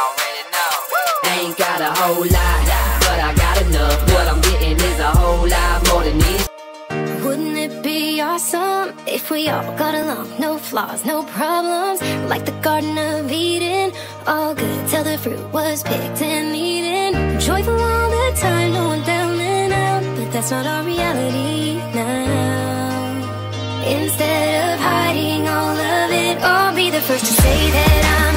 already know. Ain't got a whole lot, but I got enough. What I'm getting is a whole lot more than these. Wouldn't it be awesome if we all got along? No flaws, no problems, like the Garden of Eden. All good till the fruit was picked and eaten. Joyful all the time, no one down and out. But that's not our reality now. Instead of hiding all of it, I'll be the first to say that I'm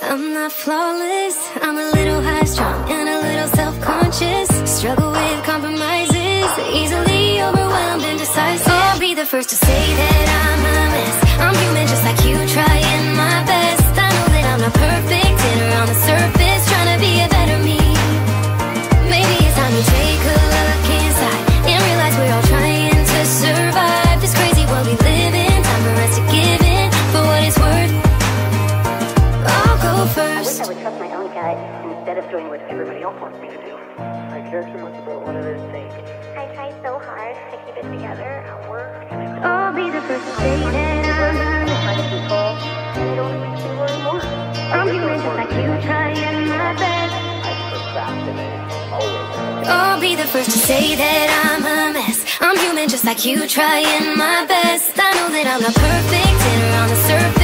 I'm not flawless. I'm a little high strung and a little self conscious. Struggle with compromises, easily overwhelmed and decisive. I'll be the first to say that trust my own gut instead of doing what everybody else wants me to do. I care too much about what others think. I try so hard to keep it together at work. I'll be the first to say that I'm a mess. Try to control, and it only makes me worry more. I'm human just like you, trying my best. I procrastinate always. I'll be the first to say that I'm a mess. I'm human just like you, trying my best. I know that I'm not perfect, dinner on the surface.